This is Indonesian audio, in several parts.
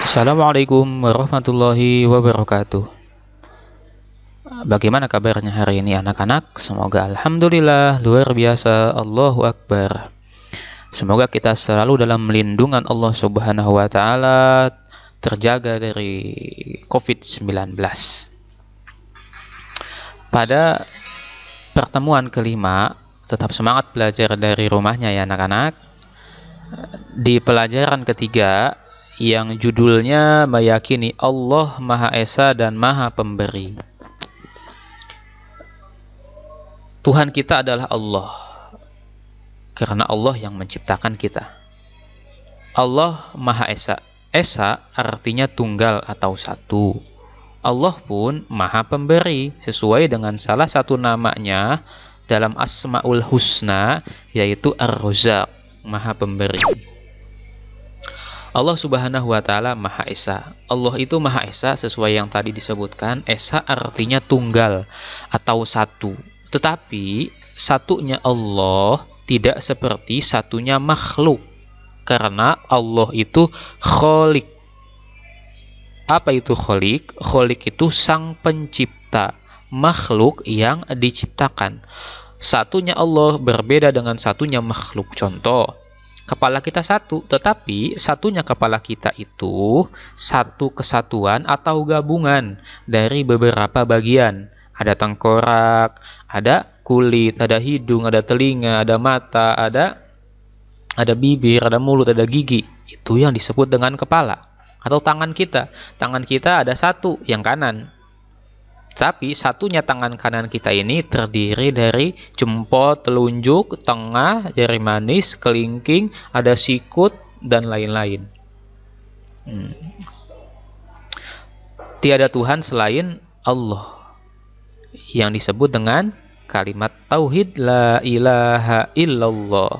Assalamualaikum warahmatullahi wabarakatuh. Bagaimana kabarnya hari ini anak-anak? Semoga Alhamdulillah luar biasa Allahu Akbar. Semoga kita selalu dalam lindungan Allah Subhanahu wa taala terjaga dari COVID-19. Pada pertemuan kelima, tetap semangat belajar dari rumahnya ya anak-anak. Di pelajaran ketiga yang judulnya meyakini Allah Maha Esa dan Maha Pemberi. Tuhan kita adalah Allah. Karena Allah yang menciptakan kita. Allah Maha Esa. Esa artinya tunggal atau satu. Allah pun Maha Pemberi sesuai dengan salah satu namanya dalam Asmaul Husna yaitu Ar-Razzaq, Maha Pemberi. Allah Subhanahu wa taala Maha Esa. Allah itu Maha Esa sesuai yang tadi disebutkan. Esa artinya tunggal atau satu. Tetapi satunya Allah tidak seperti satunya makhluk. Karena Allah itu kholik. Apa itu kholik? Kholik itu sang pencipta. Makhluk yang diciptakan. Satunya Allah berbeda dengan satunya makhluk. Contoh, kepala kita satu, tetapi satunya kepala kita itu satu kesatuan atau gabungan dari beberapa bagian. Ada tengkorak, ada kulit, ada hidung, ada telinga, ada mata, ada ada bibir, ada mulut, ada gigi. Itu yang disebut dengan kepala. Atau tangan kita. Tangan kita ada satu, yang kanan. Tapi satunya tangan kanan kita ini terdiri dari jempol, telunjuk, tengah, jari manis, kelingking, ada sikut, dan lain-lain. Hmm. Tiada Tuhan selain Allah yang disebut dengan kalimat tauhid la ilaha illallah.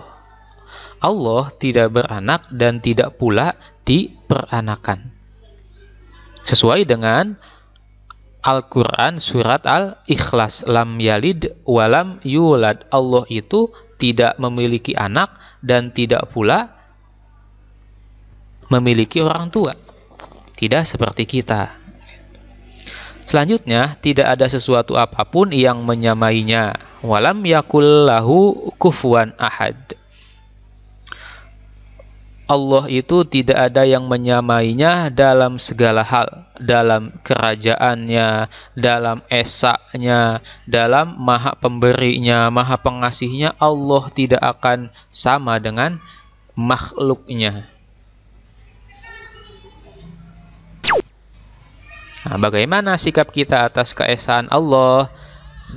Allah tidak beranak dan tidak pula diperanakan. Sesuai dengan Al-Quran surat Al-Ikhlas Lam yalid walam yulad Allah itu tidak memiliki anak dan tidak pula memiliki orang tua Tidak seperti kita Selanjutnya, tidak ada sesuatu apa pun yang menyamainya. Walam yakul lahu kufuan ahad. Allah itu tidak ada yang menyamainya dalam segala hal, dalam kerajaannya, dalam esaknya, dalam maha pemberinya, maha pengasihnya, Allah tidak akan sama dengan makhluknya. Nah, bagaimana sikap kita atas keesaan Allah?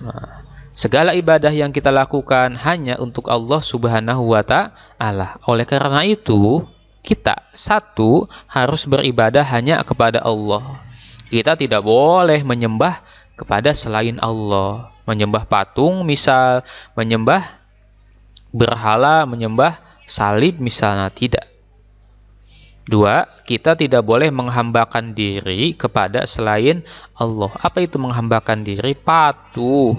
Nah, segala ibadah yang kita lakukan hanya untuk Allah Subhanahu wa taala. Oleh karena itu, kita satu harus beribadah hanya kepada Allah. Kita tidak boleh menyembah kepada selain Allah. Menyembah patung misal, menyembah berhala, menyembah salib misalnya tidak. Dua, kita tidak boleh menghambakan diri kepada selain Allah. Apa itu menghambakan diri? Patuh,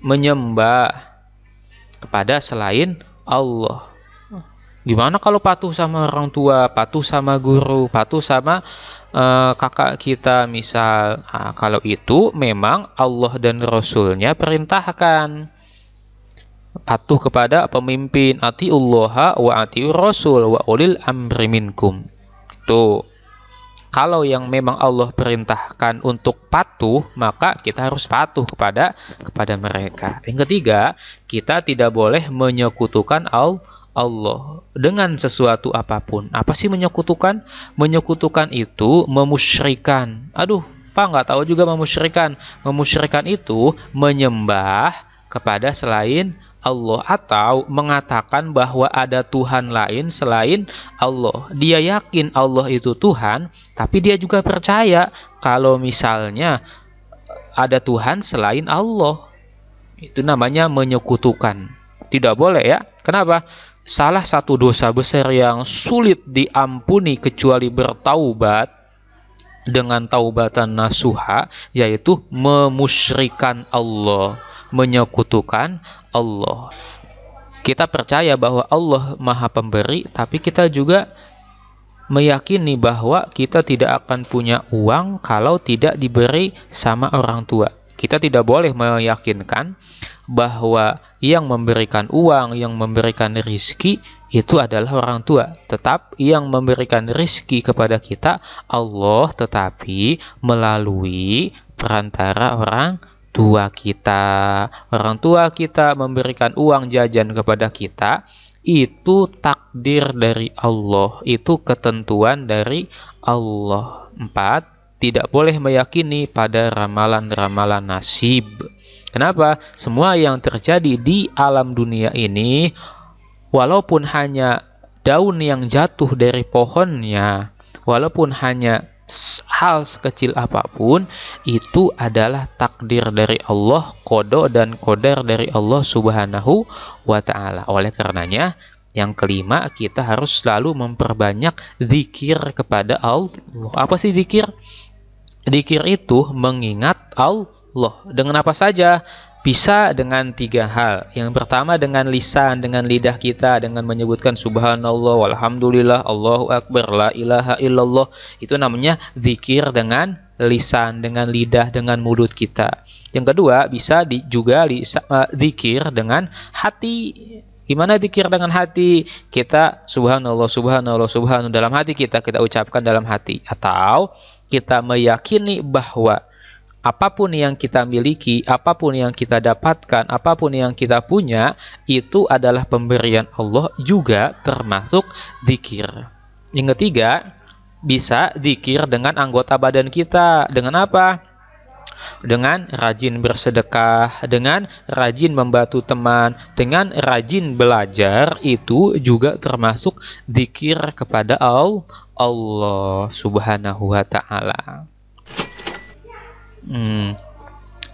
menyembah kepada selain Allah. Gimana kalau patuh sama orang tua, patuh sama guru, patuh sama uh, kakak kita misal? Nah, kalau itu memang Allah dan Rasulnya perintahkan patuh kepada pemimpin atiullaha wa atiur rasul wa ulil amri minkum tuh kalau yang memang Allah perintahkan untuk patuh maka kita harus patuh kepada kepada mereka. Yang ketiga kita tidak boleh menyekutukan Allah dengan sesuatu apa pun. Apa sih menyekutukan? Menyekutukan itu memusyrikan. Aduh pak nggak tahu juga memusyrikan. Memusyrikan itu menyembah kepada selain Allah atau mengatakan bahwa ada Tuhan lain selain Allah. Dia yakin Allah itu Tuhan, tapi dia juga percaya kalau misalnya ada Tuhan selain Allah. Itu namanya menyekutukan. Tidak boleh ya. Kenapa? Salah satu dosa besar yang sulit diampuni kecuali bertaubat dengan taubatan nasuha yaitu memusyrikan Allah, menyekutukan Allah. Kita percaya bahwa Allah Maha Pemberi, tapi kita juga meyakini bahwa kita tidak akan punya uang kalau tidak diberi sama orang tua. Kita tidak boleh meyakinkan bahwa yang memberikan uang, yang memberikan rizki itu adalah orang tua. Tetap yang memberikan rizki kepada kita Allah tetapi melalui perantara orang tua kita. Orang tua kita memberikan uang jajan kepada kita itu takdir dari Allah, itu ketentuan dari Allah. Empat, tidak boleh meyakini pada ramalan-ramalan nasib. Kenapa? Semua yang terjadi di alam dunia ini, walaupun hanya daun yang jatuh dari pohonnya, walaupun hanya hal sekecil apa pun itu adalah takdir dari Allah, kodo dan kodar dari Allah Subhanahu wa taala. Oleh karenanya, yang kelima kita harus selalu memperbanyak zikir kepada Allah. Apa sih zikir? Zikir itu mengingat Allah. Dengan apa saja? Bisa dengan tiga hal. Yang pertama dengan lisan, dengan lidah kita, dengan menyebutkan subhanallah, walhamdulillah, Allahu akbar, la ilaha illallah. Itu namanya zikir dengan lisan, dengan lidah, dengan mulut kita. Yang kedua bisa di, juga uh, zikir dengan hati. Gimana zikir dengan hati? Kita subhanallah, subhanallah, subhanallah dalam hati kita kita ucapkan dalam hati atau kita meyakini bahwa apa pun yang kita miliki, apa pun yang kita dapatkan, apa pun yang kita punya, itu adalah pemberian Allah juga termasuk zikir. Yang ketiga, bisa zikir dengan anggota badan kita. Dengan apa? Dengan rajin bersedekah, dengan rajin membantu teman, dengan rajin belajar, itu juga termasuk zikir kepada Allah Subhanahu wa taala. Hmm,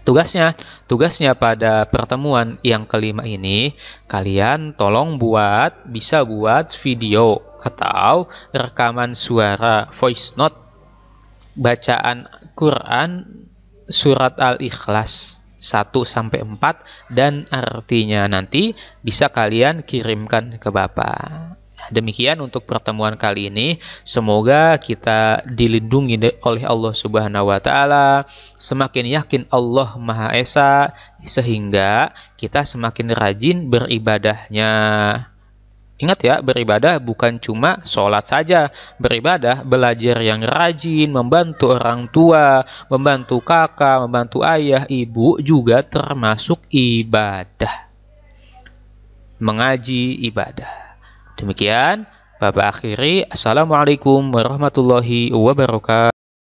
tugasnya, tugasnya pada pertemuan yang kelima ini, kalian tolong buat, bisa buat video atau rekaman suara voice note bacaan Quran surat Al-Ikhlas 1 sampai 4 dan artinya nanti bisa kalian kirimkan ke Bapak. Demikian untuk pertemuan kali ini. Semoga kita dilindungi oleh Allah Subhanahu wa taala, semakin yakin Allah Maha Esa sehingga kita semakin rajin beribadahnya. Ingat ya, beribadah bukan cuma sholat saja. Beribadah, belajar yang rajin, membantu orang tua, membantu kakak, membantu ayah, ibu juga termasuk ibadah. Mengaji ibadah. Demikian Bapak akhiri. Assalamualaikum warahmatullahi wabarakatuh.